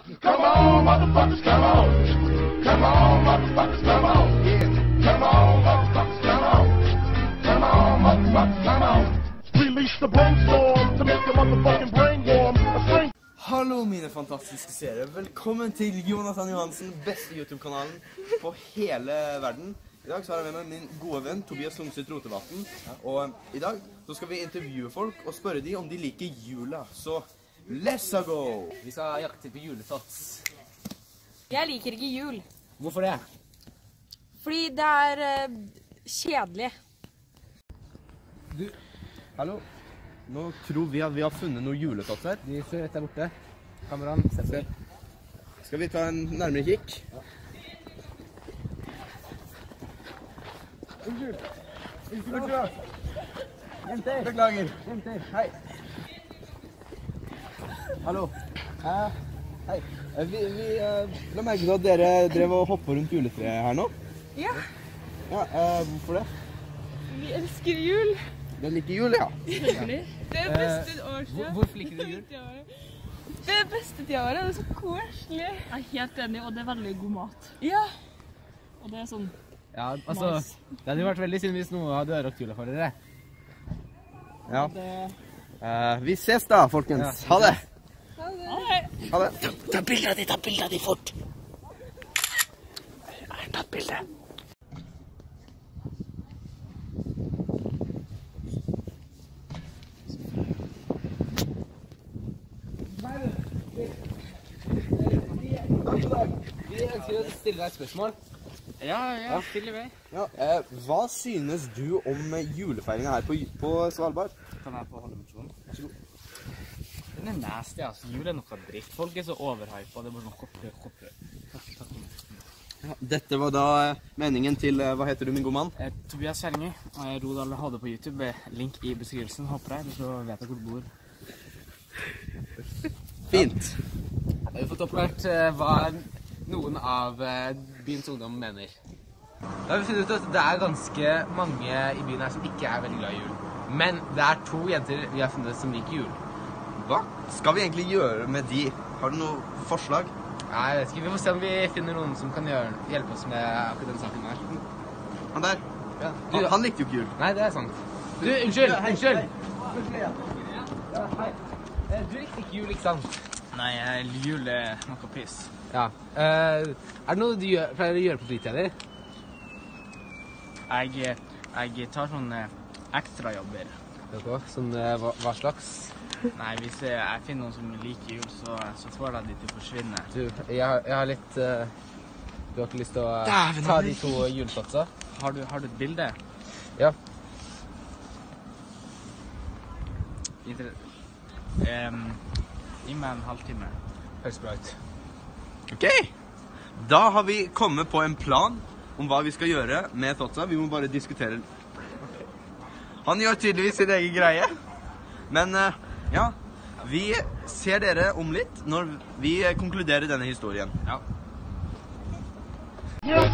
Come on, motherfuckers, come on. Come on, motherfuckers, come on. Yeah. Come on, motherfuckers, come on. Come on, motherfuckers, come on. Release the brainstorm to make your motherfucking brain warm. Hallo, mine fantastiske seere. Velkommen til Jonathan Johansen, beste YouTube-kanalen på hele verden. I dag så har jeg med meg min gode venn Tobias Lungseth Rotevatn. Og i dag så skal vi intervjue folk og spørre dem om de liker jula. Så let's go! Vi skal jakte på juletrots. Jeg liker ikke jul. Hvorfor det? Fordi det er uh, kjedelig. Hallo. Nå tror vi at vi har funnet noen juletott her. De står rett der borte. Kameraen, se. Skal vi ta en nærmere kikk? Ja. Unnskyld. Unnskyld. Beklager. Hei. Hallo. Hei. Eh, Vi, vi eh, la merke til at dere drev og hoppa rundt juletreet her nå. Ja, Ja, eh, Hvorfor det? vi elsker jul. Dere liker jul, ja. Det er beste årstida. Hvorfor liker du jul? Det er beste tida året. Det er så koselig. Jeg er helt enig, og det er veldig god mat. Ja. Og det er sånn Ja, altså, det hadde vært veldig synd hvis noe hadde ødelagt jula for dere. ja. det... Uh, vi ses da, folkens. Ha det. Ha det. Ta bilde av de, ta bilde av de fort! Jeg har tatt bilde. Vi ønsker stille deg et spørsmål. Ja, ja, stille vei. Ja, eh, hva synes du om julefeiringa her på, på Svalbard? Kan jeg få holde mikrofonen? Den er nasty, altså. Jul er noe dritt. Folk er så overhypa. Det er bare sånn hoppe, hoppe. Takk, takk. Ja, dette var da eh, meningen til eh, Hva heter du, min gode mann? Eh, Tobias Kjerringøy. og jeg er Rodal HD på YouTube. Eh, Link i beskrivelsen. Håper jeg, så vet jeg hvor du bor. Fint. Har vi fått opplært eh, hva noen av eh, byens ungdom mener? Da har vi funnet ut at det er ganske mange i byen her som ikke er veldig glad i jul. Men det er to jenter vi har funnet som liker jul. Hva skal vi egentlig gjøre med de? Har du noe forslag? Nei, jeg vet ikke, Vi får se om vi finner noen som kan gjøre, hjelpe oss med akkurat den saken her. Han der. Ja. Han, han likte jo ikke jul. Nei, det er sant. Du, unnskyld! Unnskyld! Ja, hei. Eh, Du likte ikke jul, ikke sant? Nei, jul er noe piss. Ja. Uh, er det noe du gjør, pleier å gjøre på fritida di? Jeg, eh, jeg tar sånne ekstrajobber. Sånn, hva, hva slags? Nei, hvis jeg, jeg finner noen som liker jul, så, så får jeg de til å forsvinne. Du, jeg, har- jeg har litt uh, Du har ikke lyst til å Dæven, ta de to julesatsa? Har du, har du et bilde? Ja. Inter Em, Gi meg en halvtime. Høres bra ut. Ok. Da har vi kommet på en plan om hva vi skal gjøre med Totsa. Vi må bare diskutere. Han gjør tydeligvis sin egen greie. Men eh, ja, vi ser dere om litt når vi konkluderer denne historien. Ja. Yeah,